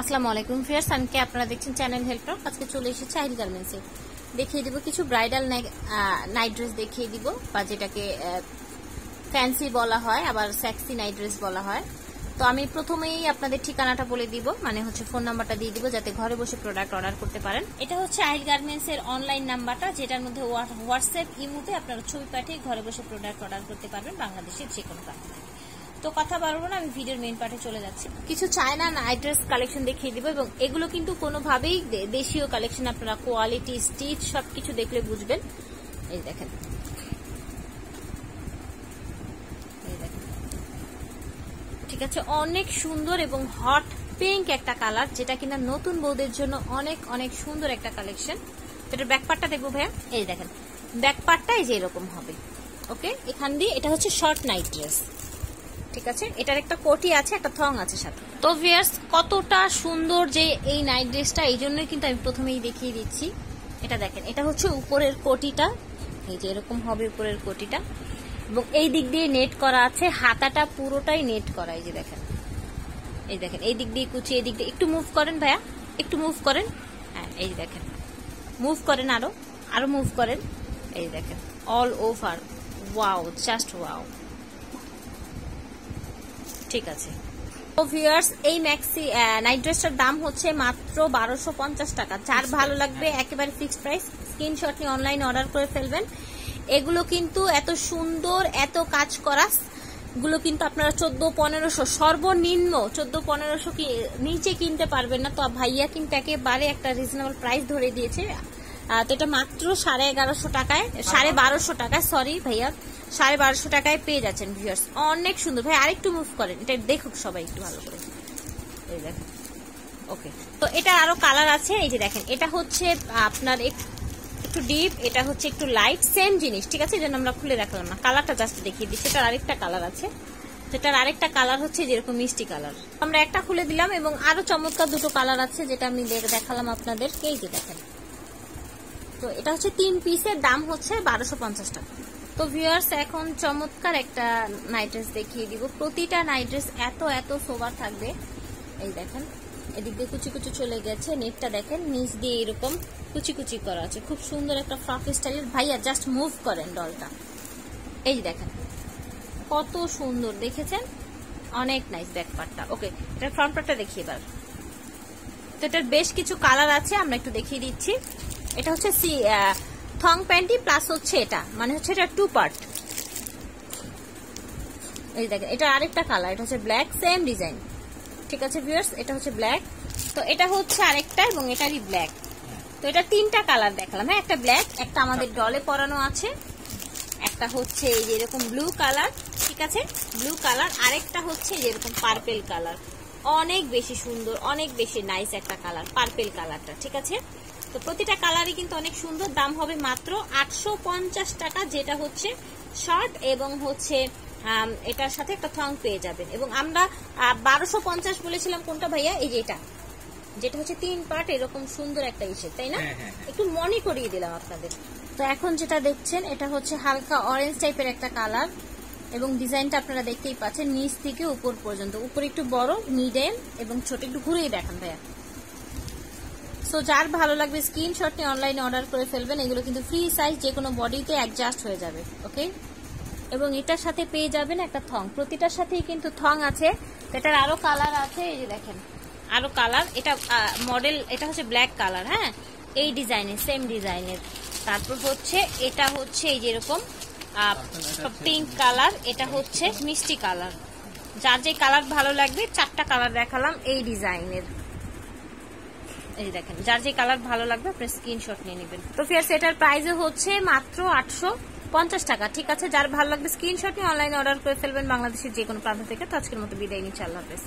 আসসালামু আলাইকুম ফিয়ার্স আমি আপনারা দেখছেন চ্যানেল হেল্পার আজকে চলে এসেছে আহিল গার্মেন্টসে দেখিয়ে দিব কিছু ব্রাইডাল নাইট ড্রেস দেখিয়ে দিব, বা যেটাকে ফ্যান্সি বলা হয়, আবার সেক্সি নাইট ড্রেস বলা হয়। তো আমি প্রথমেই আপনাদের ঠিকানাটা বলে দিব মানে হচ্ছে ফোন নাম্বারটা দিয়ে দিব, যাতে ঘরে বসে প্রোডাক্ট অর্ডার করতে পারেন। এটা হচ্ছে আহিল গার্মেন্টস এর অনলাইন নাম্বারটা যেটার মধ্যে হোয়াটসঅ্যাপ ইমুতে আপনারা ছবি পাঠিয়ে ঘরে বসে প্রোডাক্ট অর্ডার করতে পারবেন, বাংলাদেশের যে কোনো প্রান্ত তো কথা বলব না, আমি ভিডিওর মেইন পার্টে চলে যাচ্ছি। কিছু চায়না নাইট ড্রেস কালেকশন দেখিয়ে দিব এবং এগুলো কিন্তু কোনোভাবেই দেশীয় কালেকশন আপনারা কোয়ালিটি স্টিচ সবকিছু দেখলে বুঝবেন। এই দেখেন। ঠিক আছে, অনেক সুন্দর এবং হট পিঙ্ক একটা কালার যেটা কিনা নতুন বউদের জন্য অনেক অনেক সুন্দর একটা কালেকশন এটার ব্যাকপার্টটা দেখব ভাইয়া। এই দেখেন। ব্যাকপার্টটা এই যে এরকম হবে। ওকে এখান দিয়ে এটা হচ্ছে শর্ট নাইট ড্রেস ঠিক আছে? এটার একটা কোটি আছে, একটা থং আছে সাথে। তো ভিয়ার্স কতটা সুন্দর যে এই নাইট ড্রেসটা এই জন্যই কিন্তু আমি প্রথমেই দেখিয়ে দিচ্ছি। এটা দেখেন, এটা হচ্ছে উপরের কোটিটা। এই যে এরকম হবে উপরের কোটিটা। এবং এই দিক দিয়ে নেট করা আছে, হাতাটা পুরোটাই নেট করা, এই যে দেখেন। এই দেখেন, এই দিক দিয়ে কুচি, এই দিক দিয়ে একটু মুভ করেন ভাইয়া, একটু মুভ করেন। হ্যাঁ এই দেখেন। মুভ করেন আরও আরও মুভ করেন। এই দেখেন all over wow just wow ঠিক আছে। ভিউয়ার্স এই ম্যাক্সি নাইট ড্রেসটার দাম হচ্ছে মাত্র বারোশো পঞ্চাশ টাকা। যার ভালো লাগবে একেবারে ফিক্সড প্রাইস স্ক্রিনশট নিয়ে অনলাইনে অর্ডার করে ফেলবেন। এগুলো কিন্তু এত সুন্দর এত কাজ করা গুলো কিন্তু আপনারা চোদ্দ পনেরোশো সর্বনিম্ন চোদ্দ পনেরোশো কি নিচে কিনতে পারবেন না। তো ভাইয়া কিন্তু একেবারে একটা রিজনেবল প্রাইস ধরে দিয়েছে। তো এটা মাত্র সাড়ে এগারোশো টাকায়, সাড়ে বারোশো টাকায় সরি ভাইয়া, সাড়ে বারোশো টাকায় পেয়ে যাচ্ছেন ভিউয়ার্স অনেক সুন্দর। ভাই, আরেকটু মুভ করেন, এটা দেখুক সবাই একটু ভালো করে। ওকে তো এটা আরও কালার আছে, এই যে দেখেন, এটা হচ্ছে আপনার এক- একটু ডিপ এটা হচ্ছে একটু লাইট সেম জিনিস, ঠিক আছে? যেন আমরা খুলে রাখলাম না। কালারটা জাস্ট দেখিয়ে দিচ্ছি, এটার আরেকটা কালার আছে। যেটার আরেকটা কালার হচ্ছে যেরকম মিষ্টি কালার আমরা একটা খুলে দিলাম এবং আরও চমৎকার দুটো কালার আছে, যেটা আমি দেখালাম আপনাদেরকে, এই যে দেখেন। তো এটা হচ্ছে তিন পিসের দাম হচ্ছে বারোশো পঞ্চাশ টাকা। তো ভিউয়ার্স এখন চমৎকার একটা নাইট ড্রেস দেখিয়ে দিব। প্রতিটা নাইট ড্রেস এত এত সোবার থাকবে। এই দেখেন, এদিক দিয়ে কুচি কুচি চলে গেছে, নেটটা দেখেন, নিচ দিয়ে এরকম কুচি কুচি করা আছে। খুব সুন্দর একটা ফ্রক স্টাইলের ভাইয়া জাস্ট মুভ করেন ডলটা এই দেখেন, কত সুন্দর, দেখেছেন? অনেক নাইস ব্যাক পার্টটা ওকে এটা ফ্রন্ট পার্টটা দেখি এবার। তো এটার বেশ কিছু কালার আছে, আমরা একটু দেখিয়ে দিচ্ছি। এটা হচ্ছে সি থং প্যান্টি প্লাস হচ্ছে এটা। মানে হচ্ছে এটা টু পার্ট এই দেখেন এটা আরেকটা কালার এটা হচ্ছে ব্ল্যাক সেম ডিজাইন ঠিক আছে ভিউয়ার্স এটা হচ্ছে ব্ল্যাক তো এটা হচ্ছে আরেকটা এবং এটারই ব্ল্যাক তো এটা তিনটা কালার দেখালাম হ্যাঁ? একটা ব্ল্যাক একটা আমাদের ডলে পরানো আছে। একটা হচ্ছে এই যে এরকম ব্লু কালার ঠিক আছে? ব্লু কালার আরেকটা হচ্ছে এই যে এরকম পার্পেল কালার অনেক বেশি সুন্দর অনেক বেশি নাইস একটা কালার পার্পেল কালারটা ঠিক আছে? তো প্রতিটা কালারই কিন্তু অনেক সুন্দর। দাম হবে মাত্র আটশো পঞ্চাশ টাকা যেটা হচ্ছে শার্ট এবং হচ্ছে এটার সাথে একটা থং পেয়ে যাবেন। এবং আমরা বারোশো পঞ্চাশ বলেছিলাম কোনটা ভাইয়া? এই যে এটা। যেটা হচ্ছে তিন পার্ট এরকম সুন্দর একটা ইসে তাই না? হ্যাঁ, হ্যাঁ, হ্যাঁ। একটু মনে করিয়ে দিলাম আপনাদের। তো এখন যেটা দেখছেন এটা হচ্ছে হালকা অরেঞ্জ টাইপের একটা কালার। এবং ডিজাইনটা আপনারা দেখতেই পাচ্ছেন নিচ থেকে উপর পর্যন্ত। উপরে একটু বড় মিডেল এবং ছোট একটু ঘুরেই দেখান ভাইয়া। সো যার ভালো লাগবে স্ক্রিনশট নিয়ে অনলাইনে অর্ডার করে ফেলবেন। এগুলো কিন্তু ফ্রি সাইজ যে কোনো বডিতে অ্যাডজাস্ট হয়ে যাবে ওকে এবং এটার সাথে পেয়ে যাবেন একটা থং প্রতিটার সাথেই কিন্তু থং আছে। এটার আরও কালার আছে, এই যে দেখেন। আরও কালার এটা মডেল এটা হচ্ছে ব্ল্যাক কালার হ্যাঁ? এই ডিজাইনের সেম ডিজাইনের। তারপর হচ্ছে, এটা হচ্ছে এই যেরকম পিঙ্ক কালার এটা হচ্ছে মিষ্টি কালার যার যে কালার ভালো লাগবে, চারটা কালার দেখালাম এই ডিজাইনের। এই দেখেন, যার যে কালার ভালো লাগবে, আপনি স্ক্রিনশট নিয়ে নেবেন। তো ফিয়ার্স এটার প্রাইস হচ্ছে মাত্র আটশো পঞ্চাশ টাকা, ঠিক আছে? যার ভালো লাগবে স্ক্রিনশট নিয়ে অনলাইনে অর্ডার করে ফেলবেন বাংলাদেশের যে কোনো প্রান্ত থেকে। তো আজকের মতো বিদায় নিচ্ছি, আল্লাহ হাফেজ।